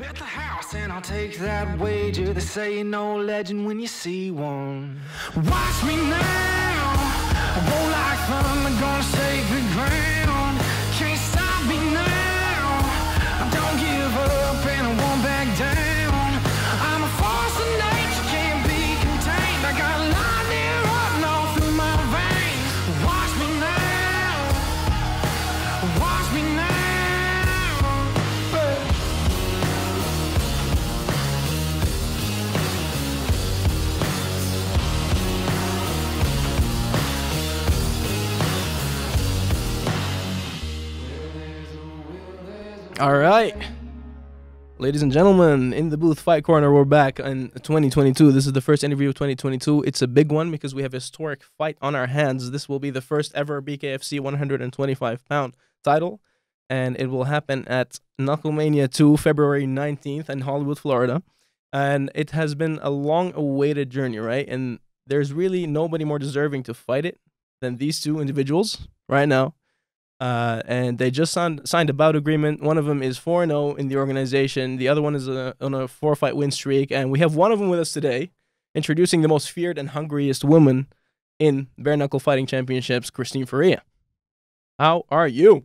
Bet the house and I'll take that wager. They say no legend when you see one. Watch me now. I roll like thunder, gonna shake All right. Ladies and gentlemen, in the booth fight corner, we're back in 2022. This is the first interview of 2022. It's a big one because we have a historic fight on our hands. This will be the first ever BKFC 125 pound title, and it will happen at Knucklemania 2, February 19th in Hollywood, Florida. And it has been a long awaited journey, right? And there's really nobody more deserving to fight it than these two individuals right now. Uh, and they just signed signed a bout agreement. One of them is 4 0 in the organization. The other one is a, on a four fight win streak. And we have one of them with us today, introducing the most feared and hungriest woman in bare knuckle fighting championships, Christine Ferea. How are you?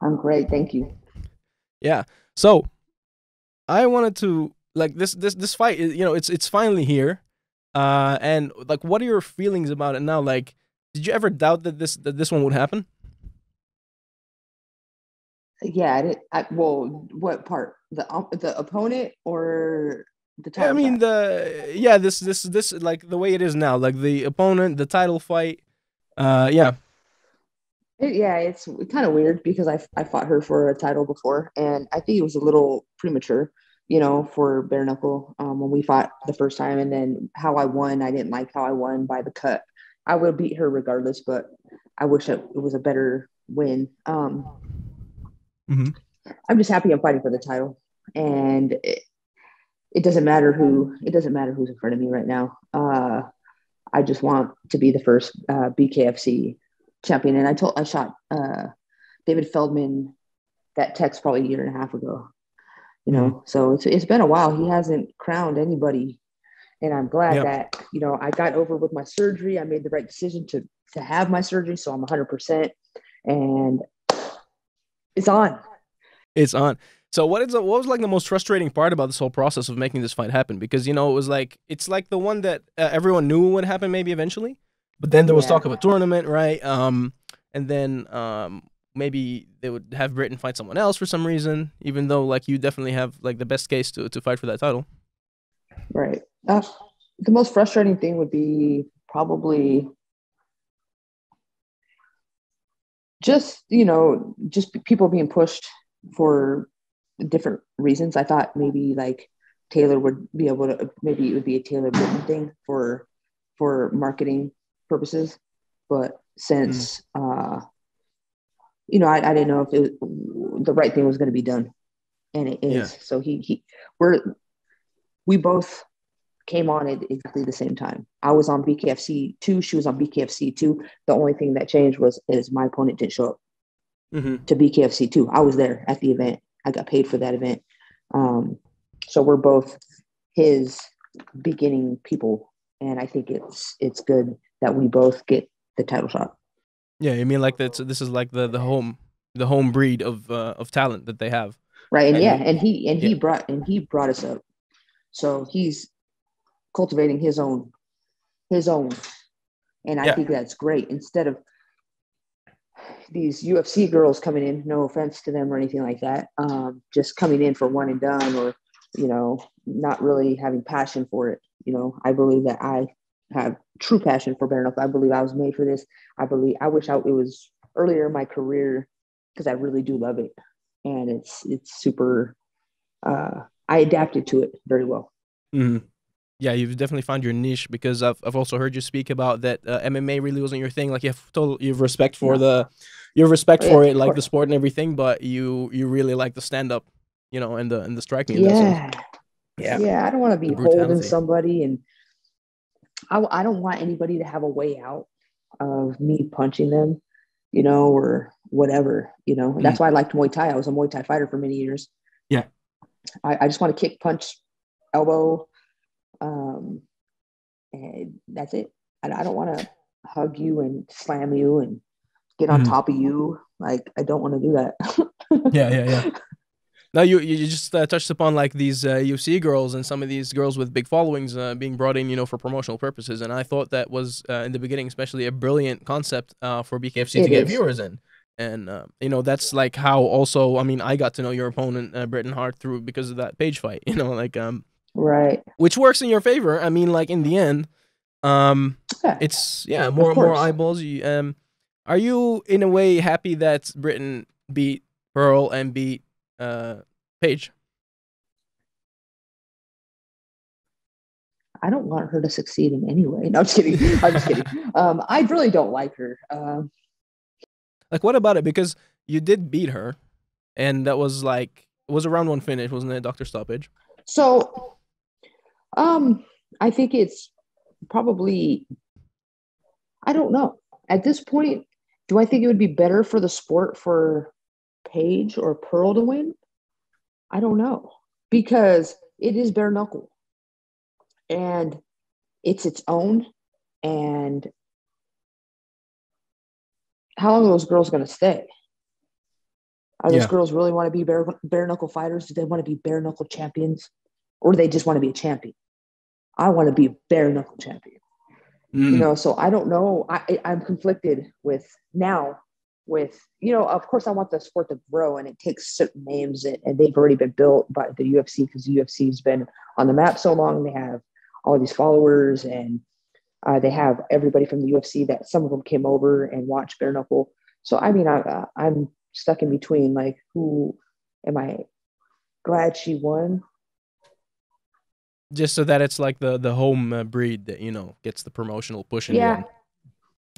I'm great, thank you. Yeah. So, I wanted to like this this this fight. is- You know, it's it's finally here. Uh, and like, what are your feelings about it now? Like, did you ever doubt that this that this one would happen? Yeah, I did. I, well, what part? The op- the opponent or the Yeah, I mean shot? the yeah this this this like the way it is now like the opponent the title fight uh yeah It- yeah, it's kind of weird because I I fought her for a title before, and I think it was a little premature, you know, for bare knuckle um, when we fought the first time, and then how I won. I didn't like how I won by the cut. I would beat her regardless, but I wish it, it was a better win. Um, Mhm. I'm just happy I'm fighting for the title, and it, it doesn't matter who it doesn't matter who's in front of me right now. Uh, I just want to be the first uh, BKFC champion. And I told I shot uh, David Feldman that text probably a year and a half ago. You know, so it's it's been a while. He hasn't crowned anybody, and I'm glad Yeah. that you know I got over with my surgery. I made the right decision to to have my surgery, so I'm 100 percent, and it's on. it's on so what is what was like the most frustrating part about this whole process of making this fight happen because you know it was like it's like the one that uh, everyone knew would happen maybe eventually but then there was Yeah. talk of a tournament right um and then um maybe they would have Britain fight someone else for some reason even though like you definitely have like the best case to to fight for that title Right. Uh, the most frustrating thing would be probably just, you know, just people being pushed for different reasons. I thought maybe like Taylor would be able to, maybe it would be a Taylor Britain thing for, for marketing purposes. But since, uh, you know, I, I didn't know if it, the right thing was going to be done. And it is. Yeah. So he, he, we're, we both came on at exactly the same time. I was on BKFC two, she was on BKFC two. The only thing that changed was is my opponent didn't show up mm-hmm. to BKFC two. I was there at the event. I got paid for that event. Um, so we're both his beginning people, and I think it's it's good that we both get the title shot. yeah you mean like that's this is like the the home the home breed of uh, of talent that they have right and And yeah and he and he yeah. brought and he brought us up so he's cultivating his own his own. And i Yeah. think that's great. Instead of these ufc girls coming in no offense to them or anything like that um, just coming in for one and done or you know not really having passion for it. You know i believe that i have true passion for bare knuckle i believe i was made for this. I believe i wish I, it was earlier in my career because i really do love it. And it's it's super uh i adapted to it very well. Hmm Yeah, you've definitely found your niche because I've I've also heard you speak about that uh, MMA really wasn't your thing. Like you have total you have respect for No. the you have respect Oh, for it, of like the sport and everything, but you you really like the stand up, you know, and the and the striking. in that sense. yeah yeah, yeah i don't want to be holding somebody and I, I don't want anybody to have a way out of me punching them you know or whatever you know that's why i liked muay thai i was a muay thai fighter for many years Mm. Yeah. I, I just want to kick, punch, elbow, um, and that's it. I, I don't want to hug you and slam you and get on Mhm. top of you. Like I don't want to do that. Yeah, yeah, yeah. Now you you just uh, touched upon like these uh, UFC girls and some of these girls with big followings uh, being brought in, you know, for promotional purposes, and I thought that was uh, in the beginning, especially a brilliant concept uh, for BKFC to It get is. viewers in, and uh, you know that's like how also I mean I got to know your opponent uh, Britain Hart through because of that Paige fight, you know, like um right. which works in your favor. I mean, like in the end, um, Yeah. it's yeah more more eyeballs. You, um, are you in a way happy that Britain beat Pearl and beat uh Paige? I don't want her to succeed in any way. No, I'm just kidding. I'm just kidding. Um, I really don't like her. Um, Like, what about it? Because you did beat her, and that was like it was a round one finish, wasn't it? Doctor stoppage. so, um, I think it's probably. I don't know. At this point, do I think it would be better for the sport for Paige or Pearl to win? I don't know because it is bare knuckle, and it's its own. And how long are those girls going to stay? Are those Yeah. girls really want to be bare, bare knuckle fighters? Do they want to be bare knuckle champions? Or do they just want to be a champion? I want to be a bare knuckle champion. Mm. You know, so I don't know. I, I'm conflicted with now with, you know, of course I want the sport to grow and it takes certain names and, and they've already been built by the UFC because the UFC has been on the map so long. They have all these followers and uh, they have everybody from the UFC that some of them came over and watched bare knuckle. So I mean, I, uh, I'm stuck in between. Like, who am I glad she won? Just so that it's like the the home uh, breed that you know gets the promotional push. In Yeah. end.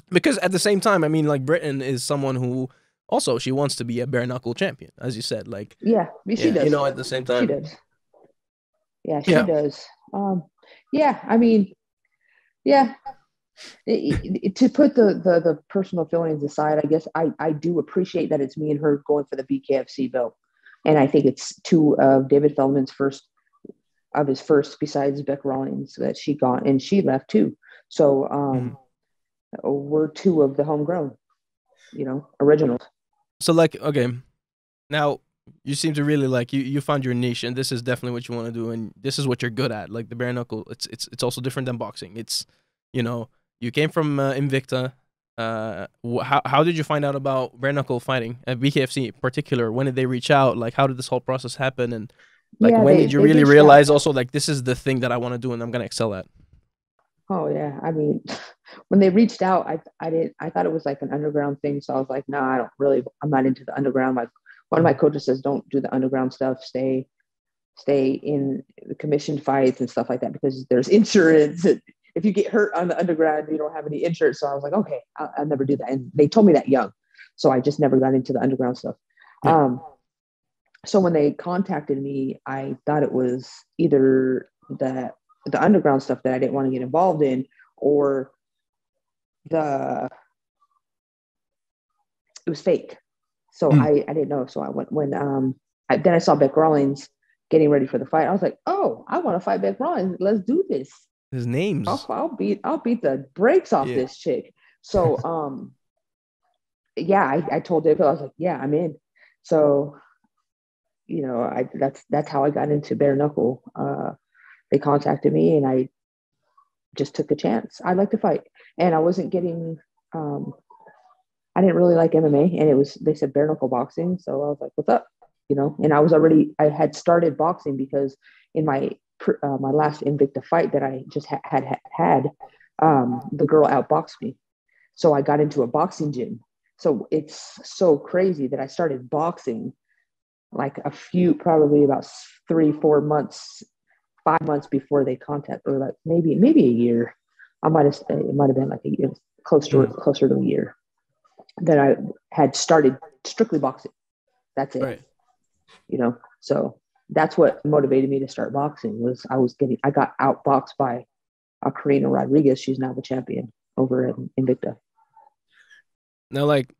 Because at the same time, I mean, like Britain is someone who also she wants to be a bare knuckle champion, as you said. Like, Yeah, she yeah, does. you know, at the same time, she time, does. Yeah, she Yeah. does. Um, yeah, I mean, yeah. I- I- to put the, the the personal feelings aside, I guess I I do appreciate that it's me and her going for the BKFC belt, and I think it's two of David Feldman's first of his first besides Beck Rawlings that she got and she left too. So um, we're two of the homegrown, you know, originals. So like okay, now you seem to really like you you found your niche and this is definitely what you want to do and this is what you're good at. Like the bare knuckle, it's it's it's also different than boxing. It's you know you came from uh, Invicta. Uh, how how did you find out about bare knuckle fighting at BKFC in particular? When did they reach out? Like how did this whole process happen? And like Yeah, when they- did you really realize also like this is the thing that I want to do and I'm gonna excel at? Oh yeah, I mean, when they reached out, I I didn't. I thought it was like an underground thing, so I was like, no, I don't really. I'm not into the underground. Like one of my coaches says, don't do the underground stuff. Stay, stay in the commissioned fights and stuff like that because there's insurance. If you get hurt on the underground, you don't have any insurance. So I was like, okay, I'll, I'll never do that. And they told me that young, so I just never got into the underground stuff. Yeah. Um, so when they contacted me, I thought it was either the the underground stuff that I didn't want to get involved in, or the it was fake. So Hmm. I I didn't know. So I went when um I, then I saw Beck Rawlings getting ready for the fight. I was like, oh, I want to fight Beck Rawlings. Let's do this. His names. I'll, I'll beat I'll beat the brakes off Yeah. this chick. So um yeah, I, I told David, I was like, yeah, I'm in. So you know, I that's that's how I got into bare knuckle. Uh they contacted me and I just took a chance. I like to fight. And I wasn't getting um I didn't really like MMA and it was they said bare knuckle boxing. So I was like, what's up? You know, and I was already I had started boxing because in my uh, my last Invicta fight that I just ha- had had, had um, the girl outboxed me. So I got into a boxing gym. So it's so crazy that I started boxing like a few, probably about three, four months, five months before they contact, or like maybe maybe a year. I might have it might have been like a year, close to closer to a year that I had started strictly boxing. That's it Right. you know so that's what motivated me to start boxing was i was getting i got outboxed by uh, Karina Rodriguez she's now the champion over in Invicta Now, like,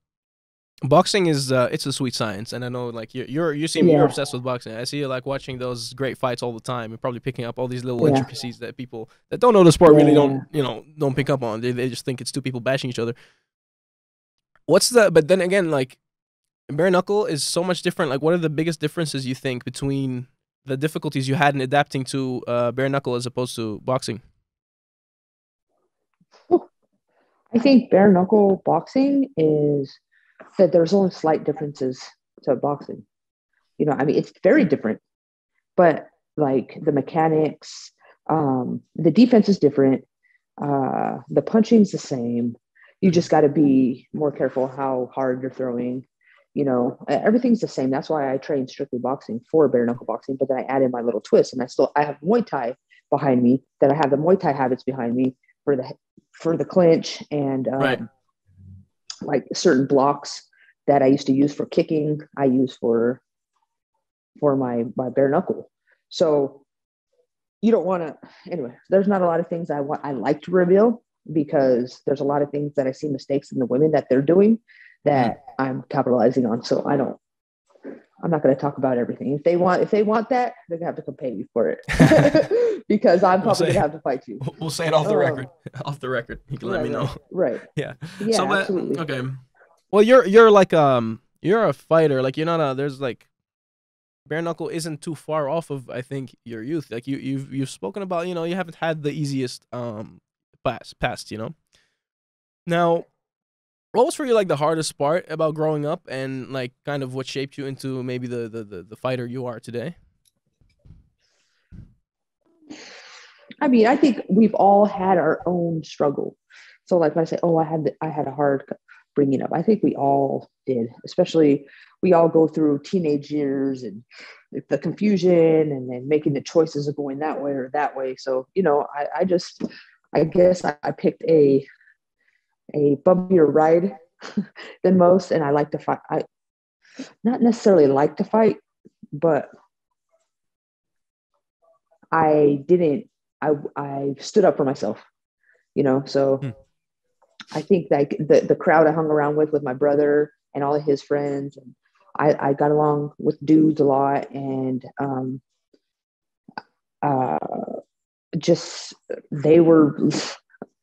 boxing is uh, it's a sweet science, and I know like you're you're you seem Yeah. you're obsessed with boxing. I see you like watching those great fights all the time. You're probably picking up all these little Yeah. intricacies that people that don't know the sport really don't you know don't pick up on. They they just think it's two people bashing each other. What's the? But then again, like bare knuckle is so much different. Like, what are the biggest differences you think between the difficulties you had in adapting to uh, bare knuckle as opposed to boxing? I think bare knuckle boxing is that there's only slight differences to boxing. You know, I mean, it's very different, but like the mechanics, um, the defense is different. Uh, the punching's the same. You just got to be more careful how hard you're throwing. You know, everything's the same. That's why I train strictly boxing for bare knuckle boxing. But then I add in my little twist, and I still I have Muay Thai behind me. That I have the Muay Thai habits behind me for the for the clinch and um, Right. Like certain blocks that I used to use for kicking, I use for for my my bare knuckle. So you don't want to anyway. There's not a lot of things I want I like to reveal because there's a lot of things that I see mistakes in the women that they're doing that mm-hmm. I'm capitalizing on. So I don't. I'm not going to talk about everything. If they want, if they want that, they're gonna have to come pay me for it because I'm We'll probably gonna have to fight you. We'll say it off the Oh. record. Off the record, you can let me know. Right. Yeah. Yeah. so, but, absolutely. okay. Well, you're you're like um you're a fighter. Like you're not a. There's like bare knuckle isn't too far off of I think your youth. Like you you've you've spoken about you know you haven't had the easiest um past past you know. Now, what was for you like the hardest part about growing up, and like kind of what shaped you into maybe the the the, the fighter you are today? I mean, I think we've all had our own struggle. So, like when I say, "Oh, I had the, I had a hard bringing up," I think we all did. Especially, we all go through teenage years and the confusion, and then making the choices of going that way or that way. So, you know, I, I just, I guess I, I picked a a bumpier ride than most, and I like to fight. I not necessarily like to fight, but I didn't I I stood up for myself, you know. So Hmm. I think like the the crowd I hung around with with my brother and all of his friends, and I I got along with dudes a lot, and um, uh, just they were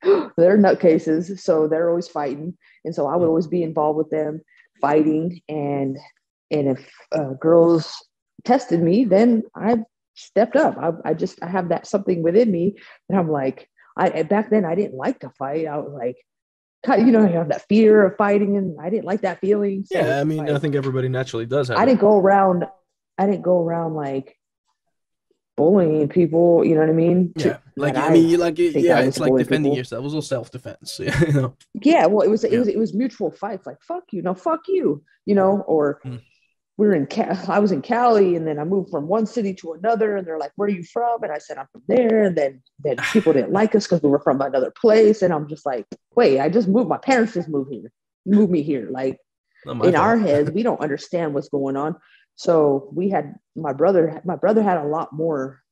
they're nutcases, so they're always fighting, and so I would always be involved with them fighting, and and if uh, girls tested me, then I stepped up. I, I just I have that something within me that I'm like I back then I didn't like to fight. I was like, you know, you have that fear of fighting, and I didn't like that feeling. So Yeah, I mean, I think everybody naturally does have. I it. didn't go around. I didn't go around like bullying people. You know what I mean? Yeah, like that I mean, you like think yeah, it's like defending people. yourself. It was all self defense. you know. yeah well it was it Yeah. was it was mutual fights like fuck you no fuck you you know or Mm. we were in Ca- i was in cali and then i moved from one city to another and they're like where are you from and i said i'm from there and then then people didn't like us because we were from another place and i'm just like wait i just moved my parents just moved here moved me here like in fault. our heads we don't understand what's going on so we had my brother my brother had a lot more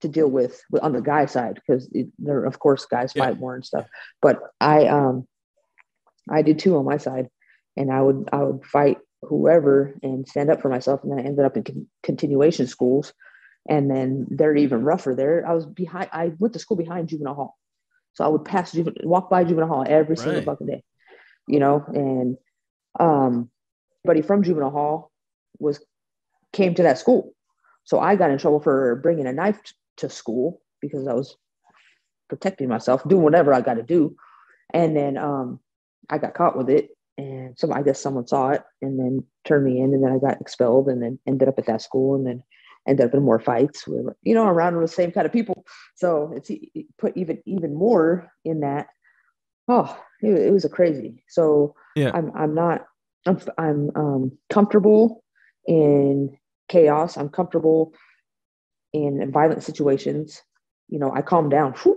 to deal with with- on the guy side because there of course guys Yeah. fight more and stuff. But i um i did too on my side. And i would i would fight whoever and stand up for myself. And then i ended up in con- continuation schools. And then they're even rougher there. I was behind i went to school behind juvenile hall. So i would pass juvenile walk by juvenile hall every single fucking day you know? And um buddy from juvenile hall was came to that school. So i got in trouble for bringing a knife t- to school because i was protecting myself doing whatever i got to do. And then um i got caught with it and some i guess someone saw it and then turned me in and then i got expelled and then ended up at that school and then ended up in more fights with you know around with the same kind of people. So it's it put even even more in that. Oh it, it was a crazy. So Yeah. i'm i'm not i'm i'm um comfortable in chaos i'm comfortable in violent situations you know i calm down Whew.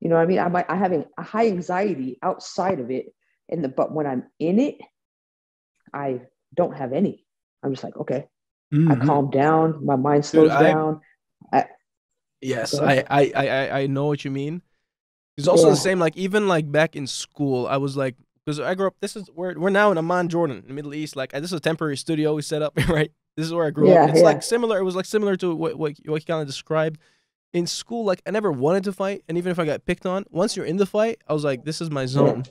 you know what i mean i might i having a high anxiety outside of it and the but when i'm in it i don't have any i'm just like okay I Mhm. calm down. My mind slows I- down. Yes, I, ahead. I, I, I- I know what you mean. It's also Yeah. the same. Like even like back in school, I was like, because I grew up. This is we're we're now in Amman, Jordan, in the Middle East. Like this is a temporary studio we set up, right? This is where I grew Yeah, up. It's yeah. like similar. It was like similar to what what, what you kind of described. In school, like I never wanted to fight, and even if I got picked on, once you're in the fight, I was like, this is my zone.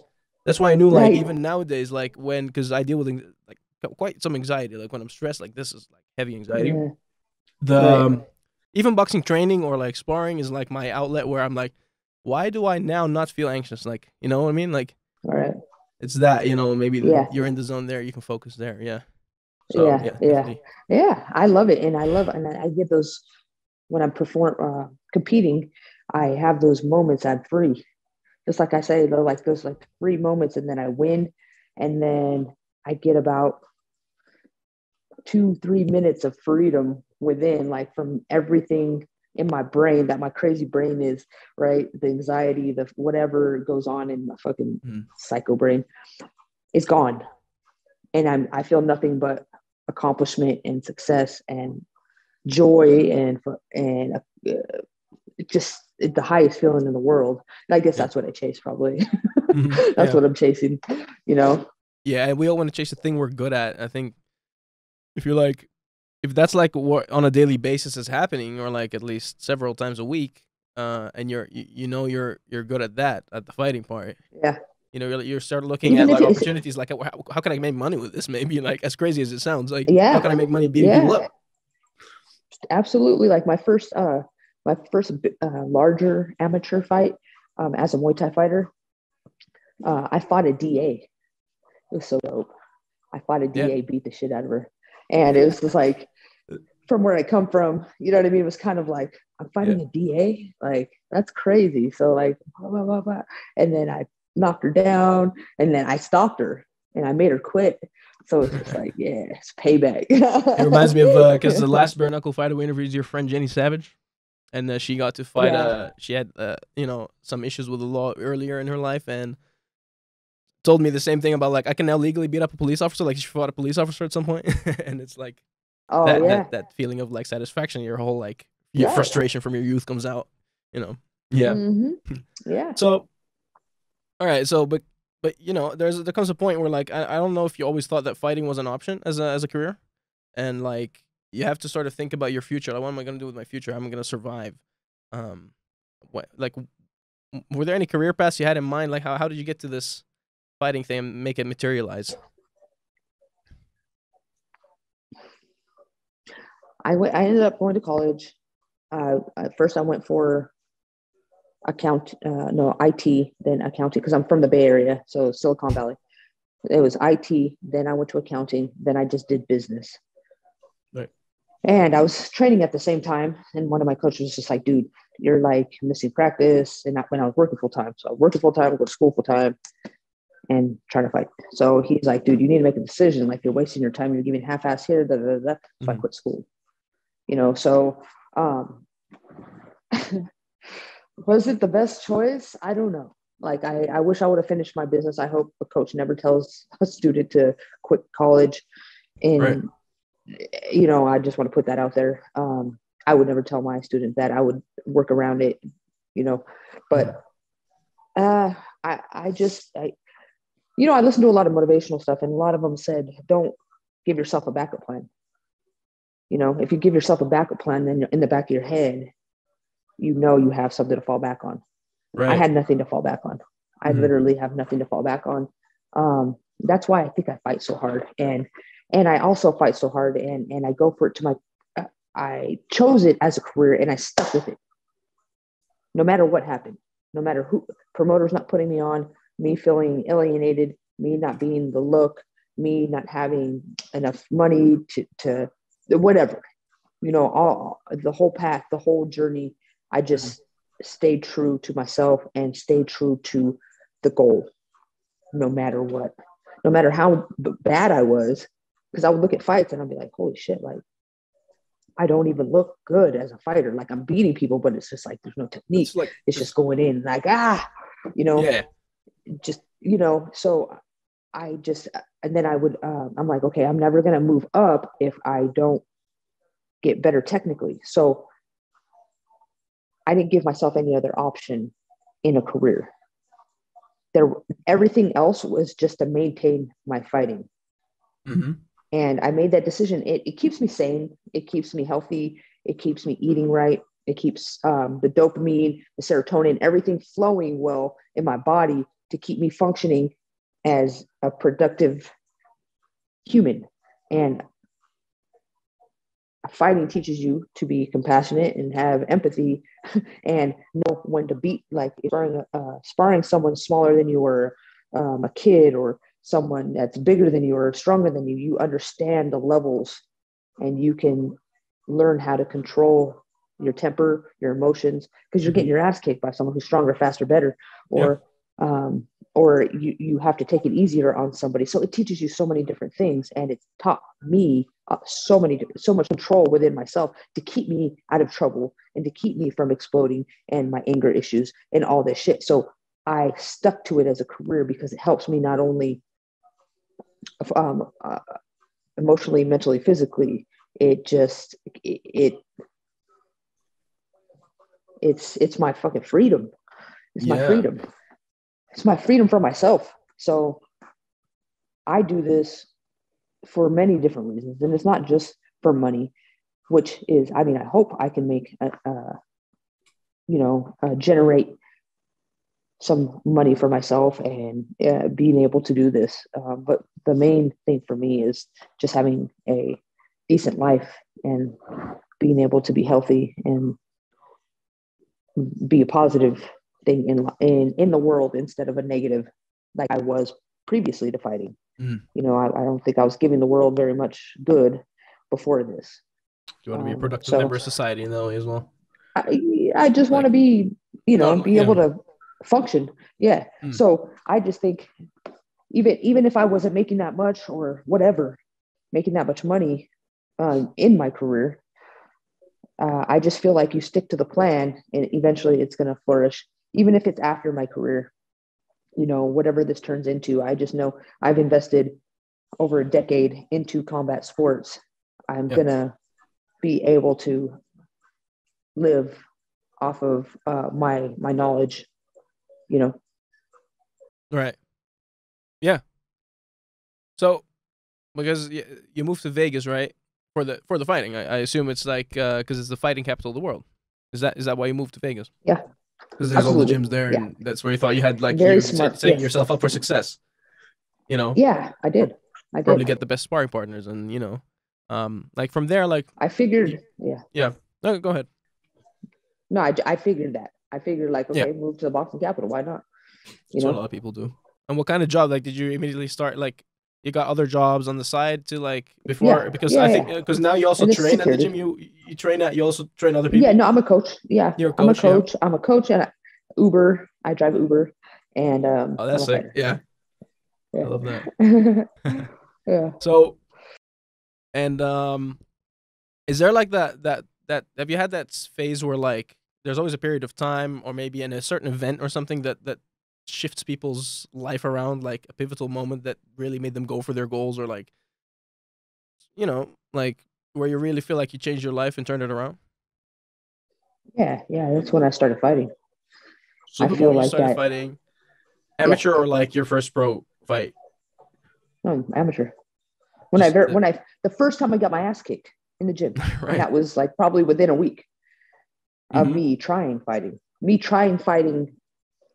That's why I knew, like, Right. even nowadays, like when because I deal with like quite some anxiety. Like when I'm stressed, like this is like heavy anxiety. Yeah. The Right. um, even boxing training or like sparring is like my outlet where I'm like, why do I now not feel anxious? Like, you know what I mean? Like All right. It's that, you know, maybe Yeah. you're in the zone there, you can focus there. Yeah. Yeah, yeah. definitely. Yeah, I love it, and I love, and I I get those when I'm perform uh, competing. I have those moments I'm free, just like I say, though, like those like three moments, and then I win, and then I get about two, three minutes of freedom within, like from everything in my brain that my crazy brain is, right? The anxiety, the whatever goes on in my fucking Mhm. psycho brain is gone. And I'm I feel nothing but accomplishment and success and joy and and uh, just the highest feeling in the world. And I guess Yeah. that's what I chase probably. Mhm. that's yeah. what I'm chasing, you know? Yeah, and we all want to chase the thing we're good at. I think if you're like, if that's like what on a daily basis is happening, or like at least several times a week, uh, and you're you, you know you're you're good at that at the fighting part. Yeah. You know, you're, you start looking Even at like opportunities, like how, how can I make money with this? Maybe like as crazy as it sounds, like Yeah. how can I make money beating people up? Absolutely. Like my first, uh, my first uh, larger amateur fight um, as a Muay Thai fighter, uh, I fought a DA. It was so dope. I fought a Yeah. DA, beat the shit out of her, and it was just like from where I come from. You know what I mean? It was kind of like I'm fighting a DA. Like that's crazy. So like blah, blah, blah, blah. and then I knocked her down, and then I stopped her, and I made her quit. So it's just like yeah, it's payback. It reminds me of because the last bare knuckle fighter we interviewed is your friend Jenny Savage, and uh, she got to fight. Yeah. Uh, she had uh, you know some issues with the law earlier in her life, and told me the same thing about like I can now legally beat up a police officer. Like she fought a police officer at some point, and it's like oh that, yeah. that that feeling of like satisfaction. Your whole like your Yeah. frustration from your youth comes out. You know. Yeah. Mhm. Yeah. So, all right. So, but but you know, there's there comes a point where like I, I don't know if you always thought that fighting was an option as a as a career, and like you have to sort of think about your future. Like, what am I gonna do with my future? How am I gonna survive? Um, what like were there any career paths you had in mind? Like, how how did you get to this fighting thing and make it materialize? I went. I ended up going to college. Uh, first, I went for account, uh, no IT, then accounting, because I'm from the Bay Area, so Silicon Valley. It was IT. Then I went to accounting. Then I just did business. Right. And I was training at the same time, and one of my coaches was just like, "Dude, you're like missing practice." And not when I was working full time, so I was working full time, go to school full time, and trying to fight. So he's like, "Dude, you need to make a decision. Like you're wasting your time. You're giving half-ass here." Da, da, da. So I Mhm. quit school. You know, so um, was it the best choice? I don't know. Like I, I wish I would have finished my business. I hope a coach never tells a student to quit college. And Right. you know, I just want to put that out there. Um, I would never tell my student that. I would work around it, you know. But uh, I, I just, I, you know, I listened to a lot of motivational stuff, and a lot of them said, "Don't give yourself a backup plan." You know, if you give yourself a backup plan, then in the back of your head, you know you have something to fall back on. Right. I had nothing to fall back on. I Mhm. literally have nothing to fall back on. Um, that's why I think I fight so hard, and and I also fight so hard, and and I go for it to my. uh, I chose it as a career, and I stuck with it. No matter what happened, no matter who promoters not putting me on, me feeling alienated, me not being the look, me not having enough money to to whatever, you know, all the whole path, the whole journey. I just stayed true to myself and stayed true to the goal, no matter what, no matter how b- bad I was, because I would look at fights and I'd be like, holy shit, like I don't even look good as a fighter. Like I'm beating people, but it's just like there's no technique. It's like It's just going in like ah, you know yeah. Just you know so i just and then i would um, i'm like okay i'm never going to move up if i don't get better technically so i didn't give myself any other option in a career there everything else was just to maintain my fighting. Mm-hmm. And I made that decision. It, it keeps me sane. It keeps me healthy. It keeps me eating right. It keeps um, the dopamine, the serotonin, everything flowing well in my body to keep me functioning as a productive human. And fighting teaches you to be compassionate and have empathy and know when to beat. Like sparring, uh, sparring someone smaller than you or um, a kid or someone that's bigger than you or stronger than you you understand the levels and you can learn how to control your temper your emotions because you're getting your ass kicked by someone who's stronger faster better or um, or you, you have to take it easier on somebody. So it teaches you so many different things and it's taught me uh, so many so much control within myself to keep me out of trouble and to keep me from exploding and my anger issues and all this shit. So i stuck to it as a career because it helps me not only um, uh, emotionally mentally physically it just it, it it's it's my fucking freedom. It's my freedom it's my freedom for myself. So i do this for many different reasons. And it's not just for money which is i mean i hope i can make a, uh, you know uh, generate some money for myself and uh, being able to do this. Um, but the main thing for me is just having a decent life and being able to be healthy and be a positive thing in in in the world instead of a negative like I was previously to fighting. Mm. You know, I, I don't think I was giving the world very much good before this. Do You want to be a Um, productive so- member of society way as well. I I just want to be, you know, be yeah. able to function. Yeah. Mm. So I just think even even if I wasn't making that much or whatever, making that much money uh, in my career, uh, I just feel like you stick to the plan and eventually it's going to flourish. Even if it's after my career, you know, whatever this turns into, I just know I've invested over a decade into combat sports. I'm Yeah. gonna be able to live off of uh, my my knowledge you know Right. Yeah. So, because you moved to Vegas, right? For the for the fighting, I, I assume it's like because it's the fighting capital of the world. Is that is that why you moved to Vegas? Yeah. Because there's all the gyms there, Yeah. and that's where you thought you had like Very you smart, set- setting yes. yourself up for success. You know, yeah i did i probably did get the best sparring partners, and you know, um, like from there, like i figured yeah Yeah. no, go ahead. no i, I figured that i figured like Yeah. okay move to the boxing capital why not you That's what a lot of people do. And what kind of job? Like, did you immediately start like? You got other jobs on the side to like before Yeah, because yeah, I think yeah. because now you also And it's train at the gym. You you train at you also train other people. yeah no i'm a coach yeah You're a i'm a coach, yeah. i'm a coach and I, uber i drive uber and um Oh, that's I'm sick. Yeah, Yeah. I love that. yeah So, and um, is there like that that that have you had that phase where like there's always a period of time or maybe in a certain event or something that that shifts people's life around like a pivotal moment that really made them go for their goals or like you know like where you really feel like you changed your life and turned it around? Yeah yeah that's when i started fighting. So I feel like started that- fighting? Amateur or like your first pro fight? No amateur. When i Just ver- the- when i the first time i got my ass kicked in the gym right. that was like probably within a week of Mhm. me trying fighting, me trying fighting,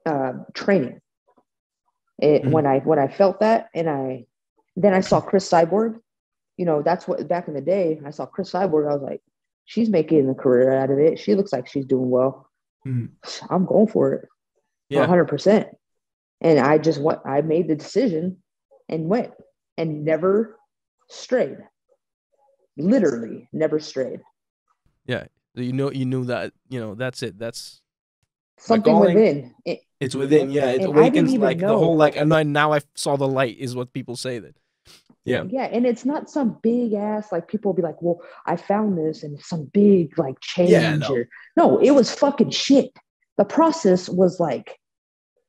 uh, training. It Mhm. when I when I felt that, and I then I saw Cris Cyborg. You know, that's what back in the day I saw Cris Cyborg. I was like, she's making a career out of it. She looks like she's doing well. Mhm. I'm going for it, yeah 100. percent And I just what I made the decision and went and never strayed. Literally, never strayed. Yeah, you know you knew that you know that's it that's Something calling- within. It, It's within, yeah. It awakens like the whole like, and I, now I saw the light is what people say that. Yeah. Yeah, and it's not some big ass like people will be like, "Well, I found this and some big like change." Yeah, no. or no, it was fucking shit. The process was like,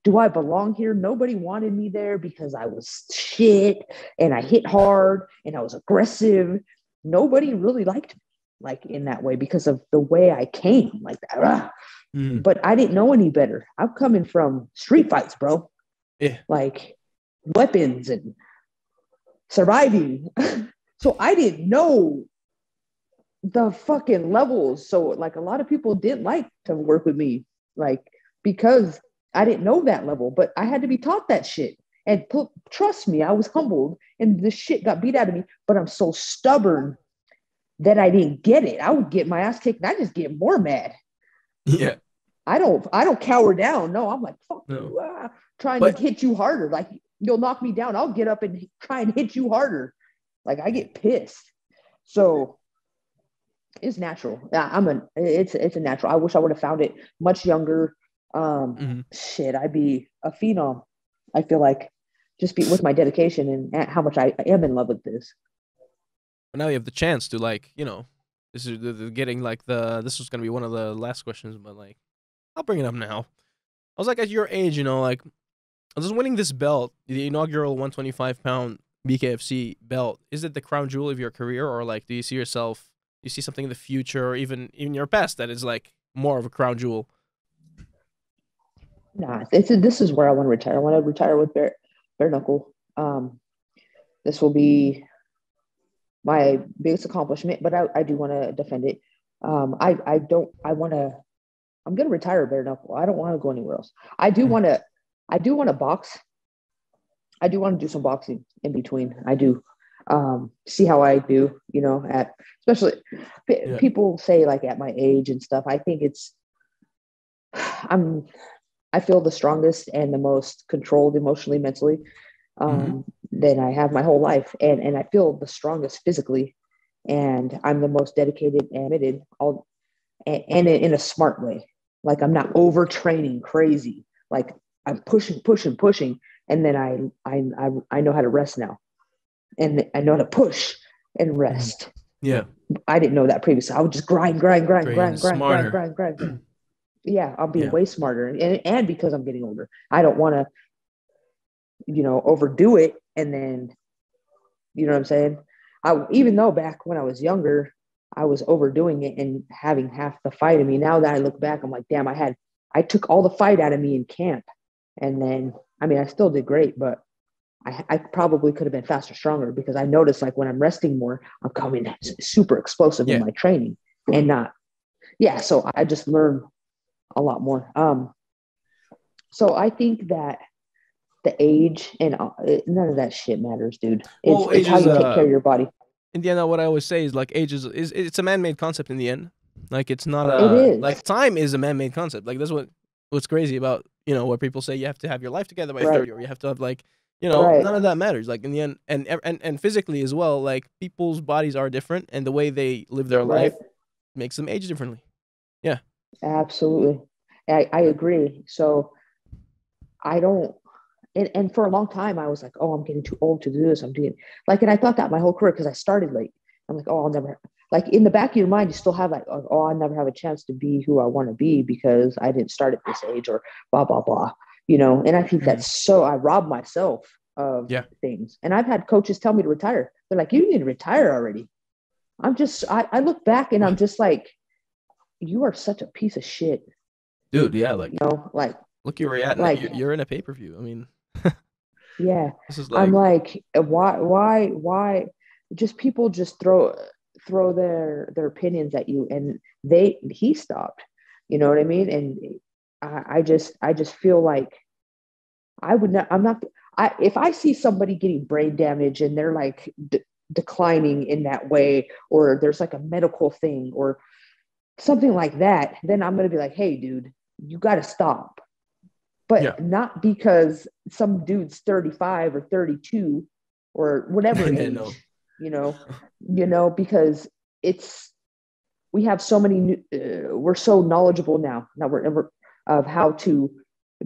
"Do I belong here?" Nobody wanted me there because I was shit and I hit hard and I was aggressive. Nobody really liked me like in that way because of the way I came like that. ah. Mm. But I didn't know any better. I'm coming from street fights, bro. Yeah. like weapons and surviving. so I didn't know the fucking levels. So like a lot of people didn't like to work with me, like because I didn't know that level, but I had to be taught that shit. And put, trust me, I was humbled and the shit got beat out of me, but I'm so stubborn that I didn't get it. I would get my ass kicked and I just get more mad. Yeah. I don't I don't cower down. No, I'm like fuck No. you, ah, trying But- to hit you harder. Like you'll knock me down. I'll get up and try and hit you harder. Like I get pissed. So it's natural. Yeah, I'm a it's it's a natural. I wish I would have found it much younger. Um Mhm. shit, I'd be a phenom. I feel like just be with my dedication and how much I, I am in love with this. But now you have the chance to like, you know, this is the, the getting like the this was gonna be one of the last questions, but like, I'll bring it up now. I was like at your age, you know, like I was just winning this belt, the inaugural 125 pound BKFC belt. Is it the crown jewel of your career, or like, do you see yourself? You see something in the future, or even in your past, that is like more of a crown jewel? Nah, it's, this is where I want to retire. I want to retire with bare, bare knuckle. Um, this will be my biggest accomplishment, but I, I do want to defend it. Um, I, I don't, I want to, I'm going to retire bare knuckle. I don't want to go anywhere else. I do want to, I do want to box. I do want to do some boxing in between. I do um, see how I do, you know, at especially pe- Yeah. people say like at my age and stuff. I think it's, I'm, I feel the strongest and the most controlled emotionally, mentally um, than I have my whole life, and and I feel the strongest physically, and I'm the most dedicated and committed. All and, and in a smart way. Like I'm not overtraining crazy. Like I'm pushing, pushing, pushing, and then I I I, I know how to rest now, and I know how to push and mm-hmm. rest. Yeah, I didn't know that previously. I would just grind, grind, grind, Train grind, grind, grind, grind, grind. yeah, I'm being Yeah. way smarter, and and because I'm getting older, I don't want to, you know, overdo it, and then, you know what I'm saying. I even though back when I was younger, I was overdoing it and having half the fight in me. Now that I look back, I'm like, damn, I had I took all the fight out of me in camp, and then I mean, I still did great, but I, I probably could have been faster, stronger because I noticed like when I'm resting more, I'm coming super explosive Yeah. in my training and not, yeah. So I just learned a lot more. Um, so I think that the age and uh, none of that shit matters, dude. It's, Well, it's how you take uh, care of your body. In the end, what I always say is like age is, is it's a man-made concept in the end. Like it's not a is. like time is a man-made concept. Like that's what what's crazy about you know where people say you have to have your life together by Right. thirty or you have to have like you know Right. none of that matters. Like in the end, and and and physically as well. Like people's bodies are different, and the way they live their Right. life makes them age differently. Yeah, absolutely. I, I agree. So I don't, and, and for a long time, I was like, oh, I'm getting too old to do this. I'm doing like, and I thought that my whole career because I started late. I'm like, oh, I'll never, like in the back of your mind, you still have like, oh, oh, I'll never have a chance to be who I want to be because I didn't start at this age or blah, blah, blah, you know? And I think Mhm. that's so, I rob myself of Yeah. things. And I've had coaches tell me to retire. They're like, you need to retire already. I'm just, I, I look back and I'm just like, you are such a piece of shit. Dude, yeah, like You know, like, look you're at. like- you're, you're in a pay-per-view. I mean, yeah. like, I'm like, uh, why, why, why? Just people just throw throw their their opinions at you, and they he stopped. You know what I mean? And I, I just I just feel like I would not. I'm not. I if I see somebody getting brain damage and they're like de- declining in that way, or there's like a medical thing or something like that, then I'm gonna be like, hey, dude, you got to stop. But Yeah. not because some dude's 35 or 32 or whatever age, no. you know, you know, because it's we have so many new, uh, we're so knowledgeable now now we're, we're of how to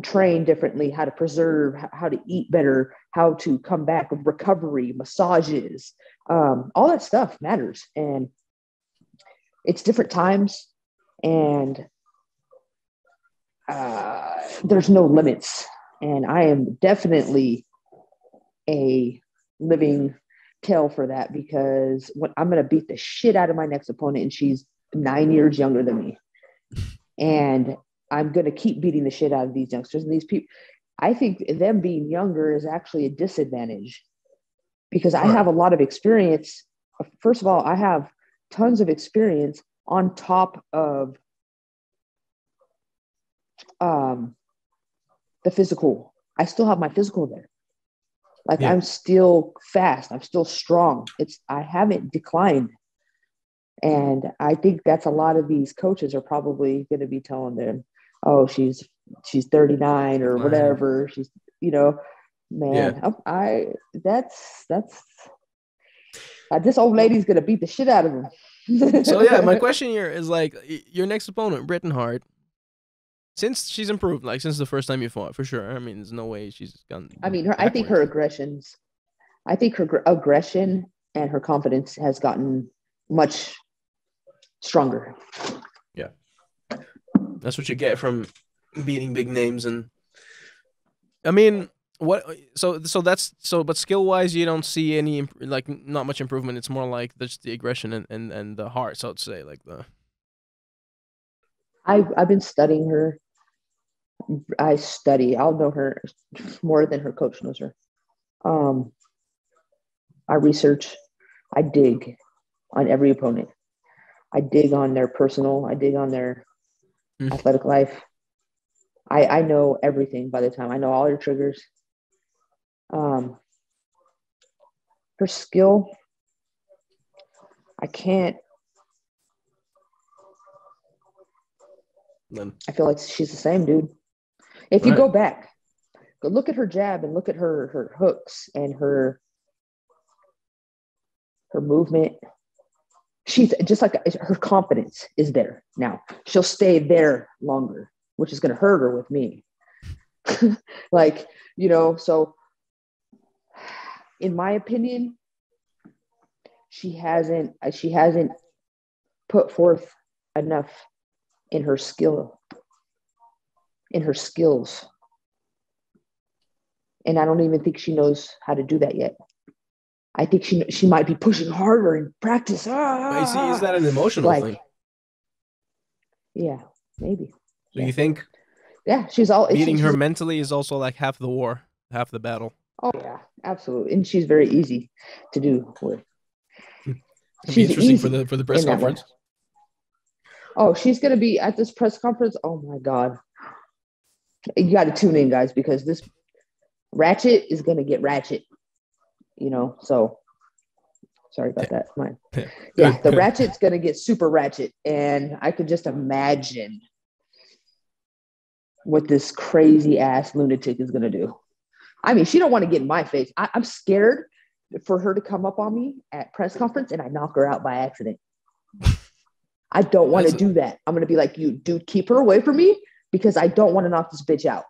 train differently how to preserve how to eat better how to come back with recovery massages um, all that stuff matters and it's different times and uh, there's no limits and i am definitely a living tell for that because when I'm going to beat the shit out of my next opponent and she's nine years younger than me. And I'm going to keep beating the shit out of these youngsters and these people. I think them being younger is actually a disadvantage because I have a lot of experience. First of all, I have tons of experience on top of um, the physical. I still have my physical there. Like Yeah. I'm still fast. I'm still strong. It's I haven't declined. And I think that's a lot of these coaches are probably going to be telling them, "Oh, she's she's 39 or whatever. She's, you know, man, I, I that's that's uh, this old lady's going to beat the shit out of him." So yeah, my question here is like your next opponent, Britain Hart. Since she's improved, like since the first time you fought, for sure. I mean, there's no way she's gone. I mean, her. I think her aggressions. I think her gr- aggression and her confidence has gotten much stronger. Yeah, that's what you get from beating big names, and I mean, what? So so that's so. But skill wise, you don't see any imp- like not much improvement. It's more like just the aggression and and and the heart. So to say, like the I I've been studying her. I study. I'll know her more than her coach knows her. Um, I research. I dig on every opponent. I dig on their personal. I dig on their Mm. athletic life. I I know everything by the time I know all your triggers. Um, her skill. I can't. I feel like she's the same, dude. If you Right. go back, go look at her jab and look at her her hooks and her her movement. She's just like her confidence is there now. She'll stay there longer, which is going to hurt her with me. like you know, so in my opinion, she hasn't she hasn't put forth enough in her skill in her skills and i don't even think she knows how to do that yet i think she she might be pushing harder in practice you see, is Ah! that an emotional like thing? yeah maybe Do you think yeah she's all beating she's, her mentally is also like half the war, half the battle? oh yeah absolutely and she's very easy to do with It'd be She's interesting for the for the press in that way. conference. Oh, she's gonna be at this press conference. Oh my god. You gotta tune in, guys, because this ratchet is gonna get ratchet. You know, so sorry about that. My Yeah. the ratchet's gonna get super ratchet. And I could just imagine what this crazy ass lunatic is gonna do. I mean, she don't want to get in my face. I, I'm scared for her to come up on me at press conference and I knock her out by accident. I don't want to do that. I'm gonna be like, you dude, keep her away from me because I don't want to knock this bitch out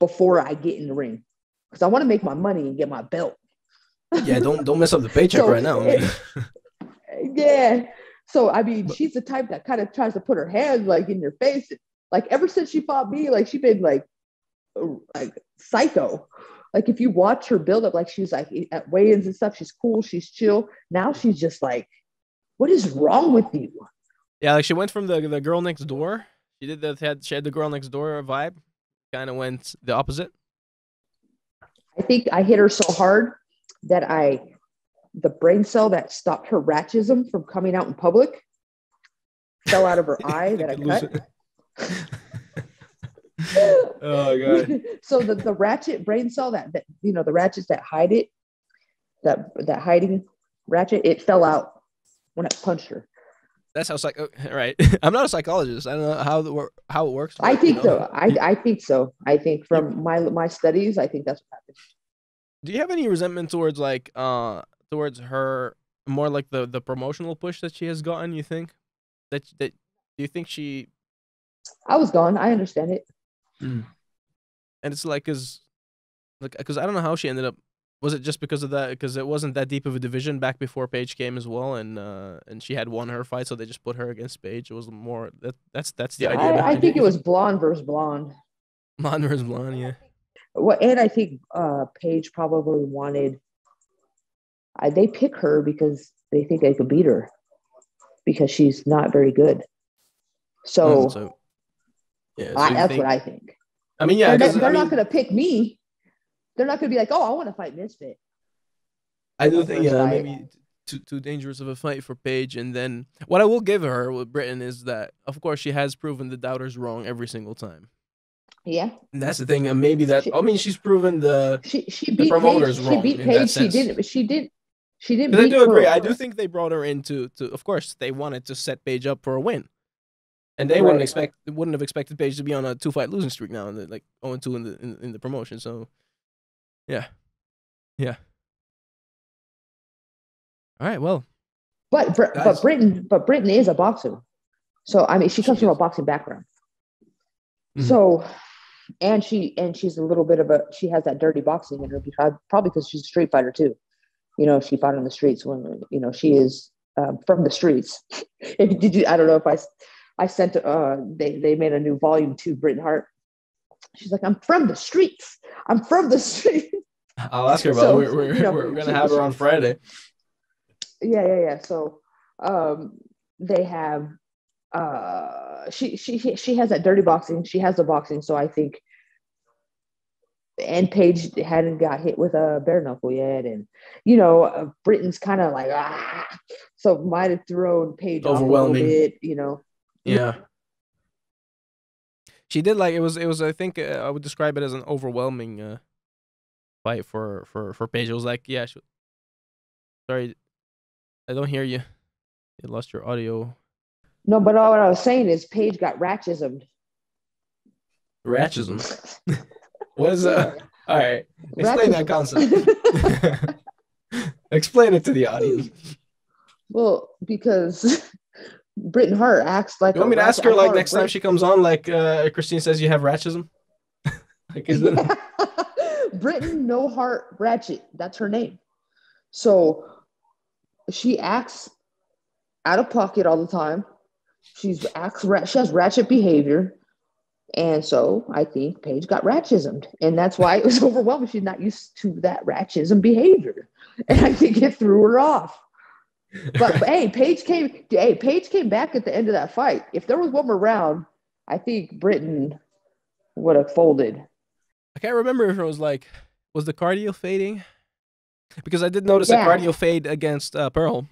before I get in the ring. Because I want to make my money and get my belt. Yeah, don't don't mess up the paycheck So, right now. it- eh, yeah. So I mean, she's the type that kind of tries to put her hands like in your face. Like ever since she fought me, like she's been like like psycho. Like if you watch her build up, like she's like at weigh-ins and stuff, she's cool, she's chill. Now she's just like, what is wrong with you? Yeah, like she went from the the girl next door. She did that. Had she had the girl next door vibe. Kind of went the opposite. I think I hit her so hard that I, the brain cell that stopped her ratchism from coming out in public, fell out of her eye that I cut. oh god. so the, the ratchet brain cell that, that you know the ratchets that hide it, that that hiding ratchet, it fell out when I punched her. That's how psych. Right. I'm not a psychologist. I don't know how the how it works. I think you so. I I think so. I think from my my studies, I think that's what happened. Do you have any resentment towards like uh towards her more like the the promotional push that she has gotten? You think that that do you think she I was gone. I understand it. and it's like cause like cause I don't know how she ended up. Was it just because of that? Because it wasn't that deep of a division back before Paige came as well, and uh and she had won her fight, so they just put her against Paige. It was more that that's that's the idea. I, I think it was blonde versus blonde. blonde versus blonde. Yeah. Well, and I think uh, Paige probably wanted. I, they pick her because they think they could beat her, because she's not very good. So, Mm, so yeah, so I, that's think- what I think. I mean, yeah, they're, not, I, they're not mean, going to pick me. They're not going to be like, oh, I want to fight Misfit. I do think yeah, fight. maybe too too dangerous of a fight for Paige. And then what I will give her with Britain is that, of course, she has proven the doubters wrong every single time. Yeah, And that's the thing, and maybe that She- I mean, she's proven the. she she beat Paige. promoter's She wrong beat Paige. She didn't. She didn't. She didn't. I do agree. Pearl. I do think they brought her in to, to, of course, they wanted to set Paige up for a win, and they wouldn't expect wouldn't have expected Paige to be on a two fight losing streak now, and the, like 0 2 in the in, in the promotion. So, yeah, yeah. All right, well, But Br- but Britain but Britain is a boxer, so I mean she comes She from a boxing background. Mhm. So, and she and she's a little bit of a she has that dirty boxing in her because probably because she's a street fighter too. You know, she fought on the streets when you know she is um, from the streets. Did you? I don't know if I I sent uh they they made a new volume to Britain Hart. She's like, I'm from the streets. I'm from the streets. I'll ask her about. So, it. we're we're, you know, we're gonna have her on Friday. yeah yeah yeah so um they have uh she she she has that dirty boxing she has the boxing so i think and Paige hadn't got hit with a bare knuckle yet, and you know uh, Britain's kind of like ah, so might have thrown Paige off a little bit, you know. Yeah. She did like it was it was I think uh, I would describe it as an overwhelming uh fight for for for Paige. It was like yeah, she, sorry, I don't hear you. You lost your audio. No, but all what I was saying is Paige got ratchismed. Ratchism. What is that? All right, explain that concept. explain it to the audience. well, because Britain Hart acts like You want me to ask her like next time she comes on, like uh, Christine says, you have ratchism. like is it? Britain No Heart Ratchet. That's her name. So she acts out of pocket all the time. She's acts she has ratchet behavior. And so I think Paige got ratchismed. And that's why it was overwhelming. She's not used to that ratchism behavior. And I think it threw her off. But, but hey, Paige came hey, Paige came back at the end of that fight. If there was one more round, I think Britain would have folded. I can't remember if it was like, was the cardio fading? Because I did notice Yeah. a cardio fade against uh, Pearl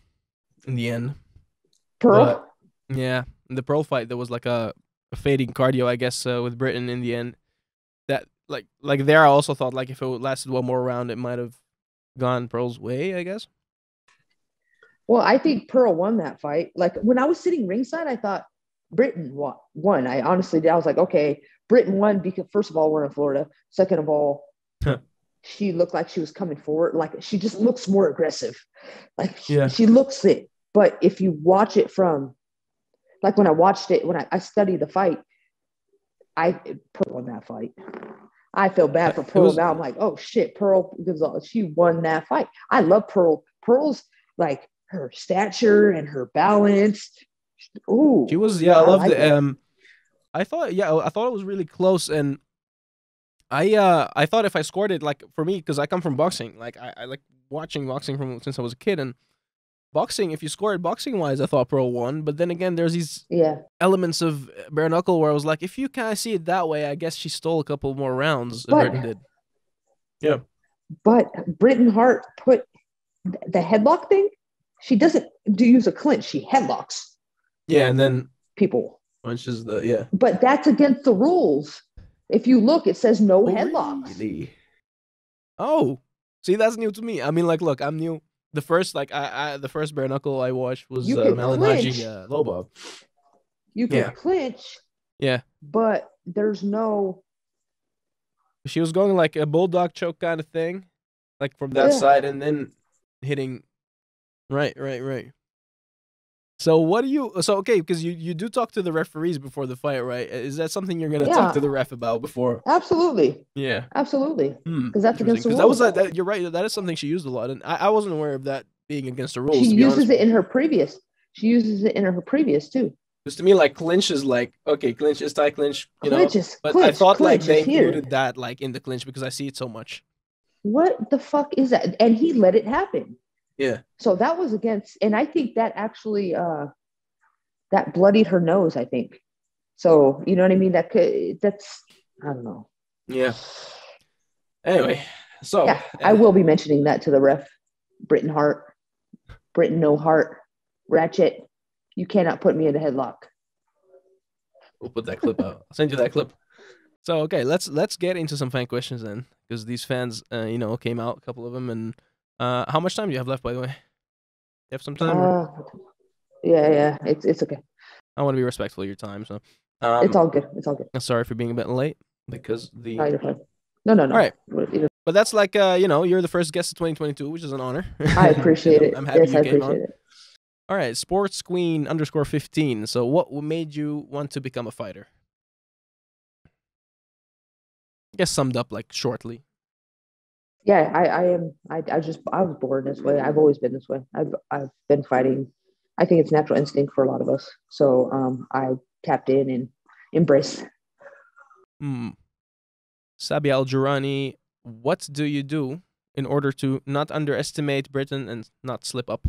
in the end. Pearl. But, yeah, in the Pearl fight, there was like a, a fading cardio, I guess, uh, with Britain in the end. That like like there, I also thought like if it lasted one more round, it might have gone Pearl's way. I guess. Well, I think Pearl won that fight. Like when I was sitting ringside, I thought Britain won. I honestly did. I was like, okay, Britain won because first of all, we're in Florida. Second of all, Huh. she looked like she was coming forward. Like she just looks more aggressive. Like Yeah. she looks it. But if you watch it from, like when I watched it, when I, I studied the fight, I Pearl won that fight. I feel bad for Pearl was- now. I'm like, oh shit, Pearl Gonzalez, she won that fight. I love Pearl. Pearl's like her stature and her balance. Ooh, She was yeah, I I loved like it. it. Um, I thought yeah, I thought it was really close, and I uh I thought if I scored it like for me because I come from boxing, like I, I like watching boxing from since I was a kid, and boxing if you score it boxing wise, I thought Pearl won, but then again, there's these yeah. elements of bare knuckle where I was like, if you kind of see it that way, I guess she stole a couple more rounds. But- Britain did. Yeah. But Britain Hart put the headlock thing. She doesn't do use a clinch. She headlocks Yeah, and then people. punches the yeah. But that's against the rules. If you look, it says no headlocks. Really? Oh, see, that's new to me. I mean, like, look, I'm new. The first, like, I, I the first bare knuckle I watched was You uh, can Malignaggi clinch. uh, Lobo. You can Yeah. clinch, Yeah, but there's no. she was going like a bulldog choke kind of thing, like from that Yeah. side, and then hitting. Right, right, right. So what do you? So okay, because you you do talk to the referees before the fight, right? Is that something you're gonna Yeah. talk to the ref about before? Absolutely, Yeah. absolutely. Hmm, 'Cause that's against the interesting. 'Cause that was rules. that, that. You're right. That is something she used a lot, and I, I wasn't aware of that being against the rules. She uses it in her previous. She uses it in her previous too. Because to me, like clinch is like okay, clinch is tie clinch, you know. Clinches, But I thought like they is here. included that like in the clinch because I see it so much. What the fuck is that? And he let it happen. Yeah. So that was against, and I think that actually uh that bloodied her nose. I think. So you know what I mean? That could that's I don't know. Yeah. Anyway, so Yeah, I uh, will be mentioning that to the ref, Britain Hart, Britain No Heart, Ratchet. You cannot put me in a headlock. We'll put that clip out. I'll send you that clip. So okay, let's let's get into some fan questions then, because these fans, uh, you know, came out a couple of them. And uh, how much time do you have left, by the way? You have some time. Uh, yeah, yeah, it's it's okay. I want to be respectful of your time, so um, it's all good. It's all good. sorry for being a bit late because the. No, you're fine. No, no, no. All right. Either- But that's like uh, you know, you're the first guest of 2022, which is an honor. I appreciate it. I'm happy yes, you I came on. it. All right, sports queen underscore 15. So what made you want to become a fighter? I guess summed up like shortly. Yeah, I, I am. I, I just I was born this way. I've always been this way. I've I've been fighting. I think it's natural instinct for a lot of us. So um, I tapped in and embraced. Hmm. Sabi Al Jurani, what do you do in order to not underestimate Britain and not slip up?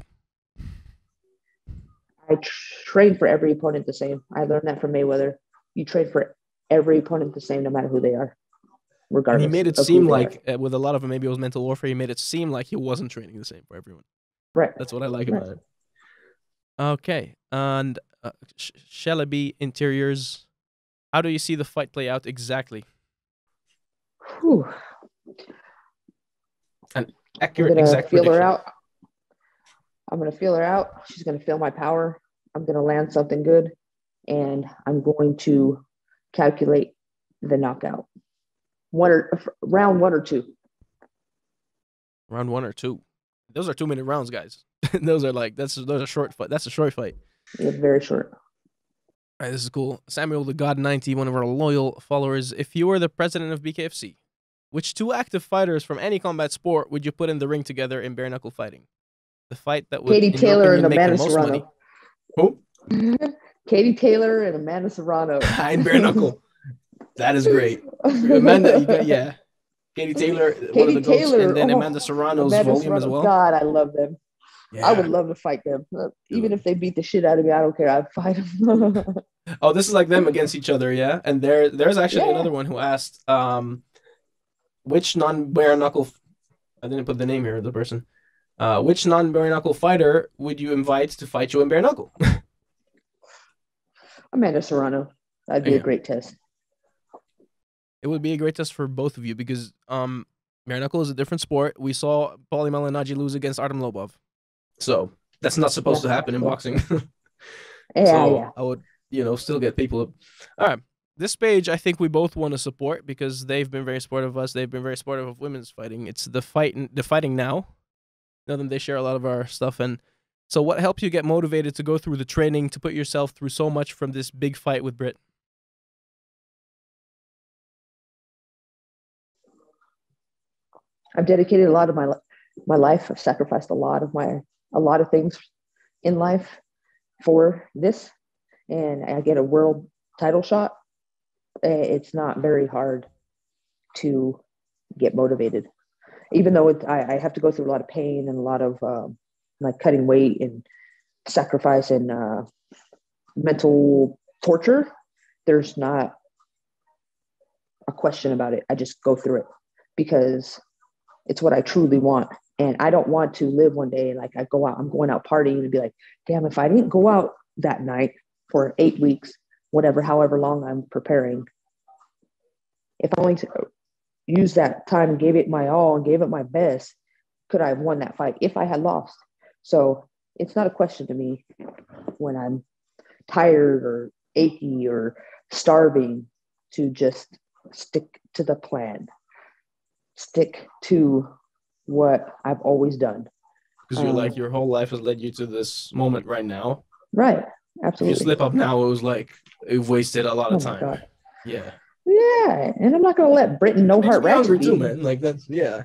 I train for every opponent the same. I learned that from Mayweather. You train for every opponent the same, no matter who they are, And he made it seem they are. like, uh, with a lot of them, maybe it was mental warfare. He made it seem like he wasn't training the same for everyone. right. That's what I like Right. about it. Okay, and uh, Sh- Shalaby Interiors, how do you see the fight play out exactly? Whew. I'm Accurate, gonna exact feel her out. I'm gonna feel her out. She's gonna feel my power. I'm gonna land something good, and I'm going to calculate the knockout. One or round one or two. Round one or two. Those are two minute rounds, guys. those are like that's those are short fight. That's a short fight. It's very short. All right, this is cool. Samuel the God 90, one of our loyal followers. If you were the president of BKFC, which two active fighters from any combat sport would you put in the ring together in bare knuckle fighting? The fight that would Katie in Taylor and opinion, make the Amanda. Serrano. Who? Katie Taylor and Amanda Serrano. in bare knuckle. That is great. Amanda, you got yeah. Katie Taylor, one of Katie the goats, Taylor, and then oh, Amanda Serrano's Amanda volume as Serrano. well. God, I love them. Yeah. I would love to fight them. Uh, Even if they beat the shit out of me, I don't care. I'd fight them. Oh, this is like them against each other, yeah. And there, there's actually Yeah. another one who asked, um, which non-bare knuckle? I didn't put the name here of the person. Uh, which non-bare knuckle fighter would you invite to fight you in bare knuckle? Amanda Serrano. That'd be Yeah. a great test. It would be a great test for both of you because um, bare knuckle is a different sport. We saw Paulie Malignaggi lose against Artem Lobov, so that's not supposed to happen in boxing. Yeah, so yeah. I would, you know, still get people. Up. All right, this page I think we both want to support because they've been very supportive of us. They've been very supportive of women's fighting. It's the fight, the fighting now. Know them. They share a lot of our stuff, and so what helped you get motivated to go through the training to put yourself through so much from this big fight with Britt? I've dedicated a lot of my my life. I've sacrificed a lot of my a lot of things in life for this, and I get a world title shot. eh, It's not very hard to get motivated, even though it, I, I have to go through a lot of pain and a lot of um, like cutting weight and sacrifice and uh, mental torture. There's not a question about it. I just go through it because it's what I truly want. And I don't want to live one day like I go out, I'm going out partying and be like, damn, if I didn't go out that night for eight weeks, whatever, however long I'm preparing, if I only used that time and gave it my all and gave it my best, could I have won that fight if I had lost? So it's not a question to me when I'm tired or achy or starving to just stick to the plan stick to what I've always done. Because you're Um, like your whole life has led you to this moment right now. Right. If you Absolutely. slip up now, it was like you've wasted a lot Oh of time. Yeah. Yeah. And I'm not going to let Britain Hart me hungry too, man. Like that's yeah.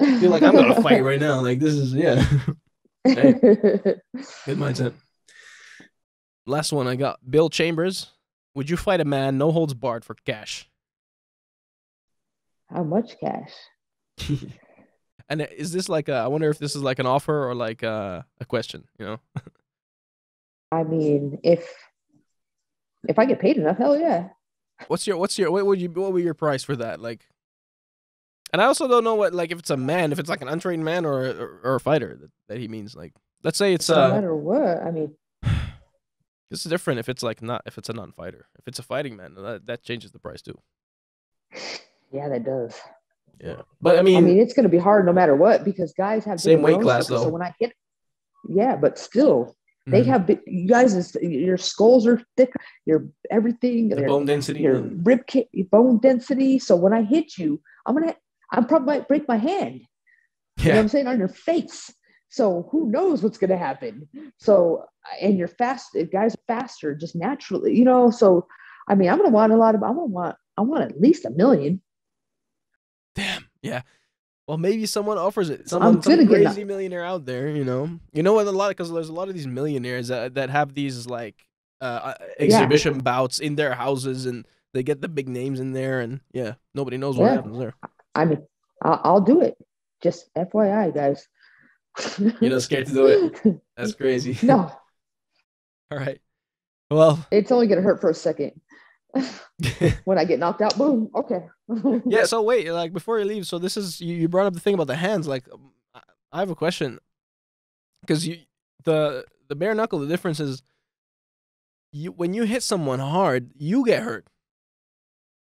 I feel like I'm gonna fight right now. Like this is yeah. Hey. Good mindset. Last one I got. Bill Chambers. Would you fight a man no holds barred for cash? How much cash? And is this like a? I wonder if this is like an offer or like a, a question. You know? I mean, if if I get paid enough, hell yeah. what's your what's your what would you what would your price for that like? And I also don't know what like if it's a man, if it's like an untrained man or or, or a fighter that, that he means. Like, let's say it's no uh, matter what, I mean, this is different if it's like not if it's a non-fighter. If it's a fighting man, that that changes the price too. yeah, that does. Yeah, but I mean, I mean, it's going to be hard no matter what because guys have Same weight class, though. So when I hit, yeah, but still, they mhm, have you guys. Is, your skulls are thick. Your everything. the your, bone density. your rib ca- bone density. So when I hit you, I'm gonna. I probably might break my hand. You know what yeah, I'm saying on your face. So who knows what's gonna happen? So and you're fast. Guys are faster just naturally. You know. So I mean, I'm gonna want a lot of. I'm gonna want. I want at least a million. Damn, yeah. Well, maybe someone offers it. Someone, some gonna get crazy millionaire out there, you know. You know what? A lot because there's a lot of these millionaires that that have these like uh, uh, exhibition bouts in their houses, and they get the big names in there, and yeah, nobody knows what Yeah. happens there. I mean, I'll, I'll do it. Just FYI, guys. You're not scared to do it. That's crazy. no, All right. Well, it's only gonna hurt for a second. when I get knocked out, boom. Okay. yeah. So wait, like before you leave, so this is you, you brought up the thing about the hands. Like, um, I- have a question because you the the bare knuckle. The difference is you when you hit someone hard, you get hurt.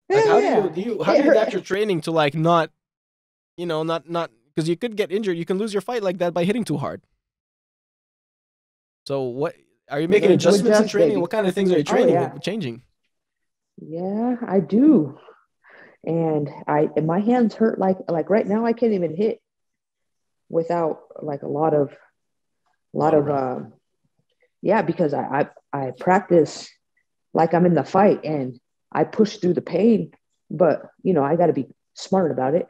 Like, how do you, do you how It do you hurt- adapt your training to like not, you know, not not because you could get injured. You can lose your fight like that by hitting too hard. So what are you making adjustments in training? baby. What kind of things are you Oh, training? yeah. changing? Yeah, I do. And I and my hands hurt like like right now I can't even hit without like a lot of a lot Oh, of um yeah, because I, I I practice like I'm in the fight and I push through the pain, but you know, I gotta be smart about it.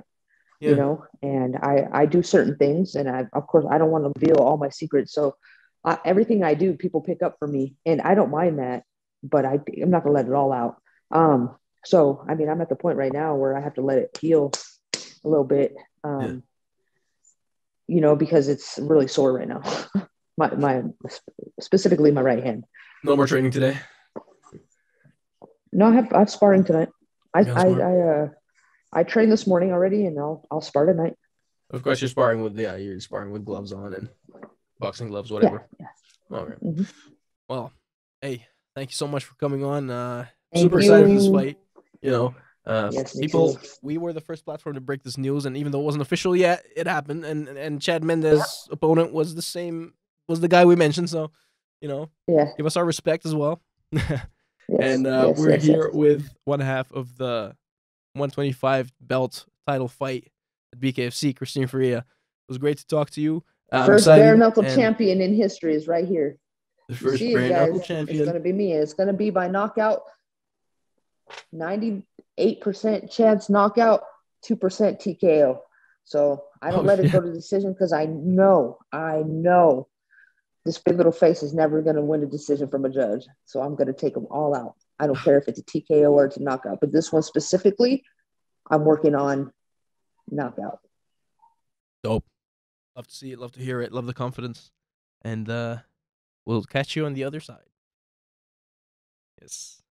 Yeah. you know and i i do certain things and i of course i don't want to reveal all my secrets so I, everything i do people pick up for me and i don't mind that but i i'm not gonna let it all out um so i mean i'm at the point right now where i have to let it heal a little bit um you know because it's really sore right now my my specifically my right hand No more training today. no i have i have sparring tonight i i i uh i trained this morning already and i'll i'll spar tonight Of course, you're sparring with yeah, you're sparring with gloves on and boxing gloves, whatever. yeah All right. Mhm. Well, hey, thank you so much for coming on. Uh, super excited for this fight. You know, uh, Yes, people, too. we were the first platform to break this news, and even though it wasn't official yet, it happened. And and Chad Mendes' opponent was the same, was the guy we mentioned. So, you know, yeah give us our respect as well. yes, and uh, yes, we're yes, here yes. with one half of the 125 belt title fight at BKFC, Christine Ferea. It was great to talk to you. Uh, I'm First excited, bare knuckle and champion in history is right here. The first see bare guys. knuckle It's champion. gonna be me. It's gonna be by knockout. Ninety-eight percent chance knockout, two percent TKO. So I don't Oh, let it yeah. go to decision because I know, I know, this big little face is never gonna win a decision from a judge. So I'm gonna take them all out. I don't care if it's a TKO or it's a knockout, but this one specifically, I'm working on knockout. Dope. Love to see it. Love to hear it. Love the confidence. And uh, we'll catch you on the other side. Yes.